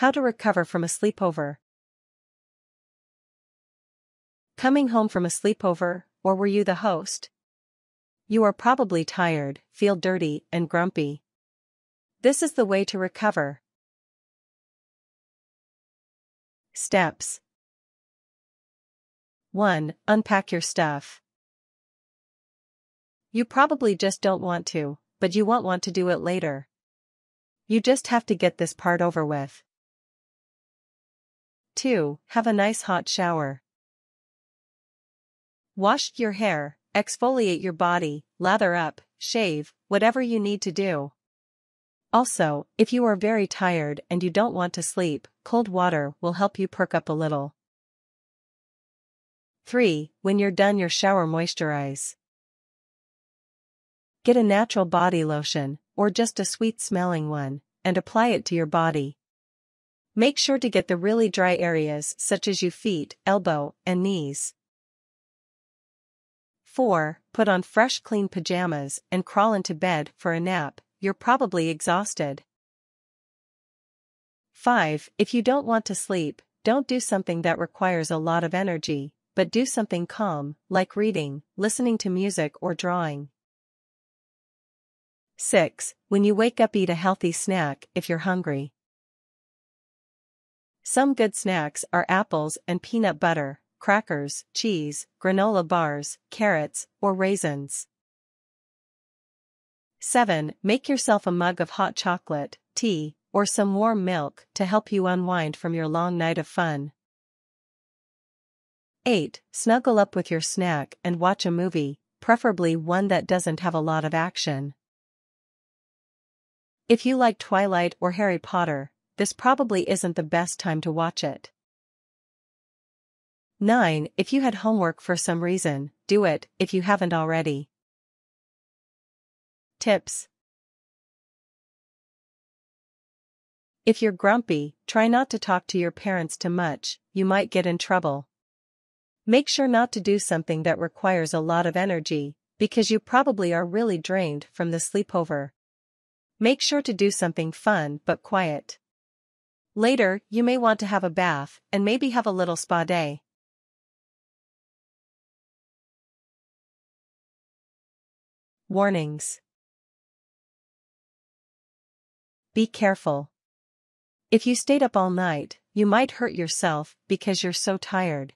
How to recover from a sleepover. Coming home from a sleepover, or were you the host? You are probably tired, feel dirty, and grumpy. This is the way to recover. Steps 1. Unpack your stuff. You probably just don't want to, but you won't want to do it later. You just have to get this part over with. 2. Have a nice hot shower. Wash your hair, exfoliate your body, lather up, shave, whatever you need to do. Also, if you are very tired and you don't want to sleep, cold water will help you perk up a little. 3. When you're done your shower moisturize. Get a natural body lotion, or just a sweet-smelling one, and apply it to your body. Make sure to get the really dry areas such as your feet, elbow, and knees. 4. Put on fresh clean pajamas and crawl into bed for a nap, you're probably exhausted. 5. If you don't want to sleep, don't do something that requires a lot of energy, but do something calm, like reading, listening to music or drawing. 6. When you wake up eat a healthy snack if you're hungry. Some good snacks are apples and peanut butter, crackers, cheese, granola bars, carrots, or raisins. 7. Make yourself a mug of hot chocolate, tea, or some warm milk to help you unwind from your long night of fun. 8. Snuggle up with your snack and watch a movie, preferably one that doesn't have a lot of action. If you like Twilight or Harry Potter, this probably isn't the best time to watch it. 9. If you had homework for some reason, do it if you haven't already. Tips If you're grumpy, try not to talk to your parents too much, you might get in trouble. Make sure not to do something that requires a lot of energy, because you probably are really drained from the sleepover. Make sure to do something fun but quiet. Later, you may want to have a bath and maybe have a little spa day. Warnings Be careful. If you stayed up all night, you might hurt yourself because you're so tired.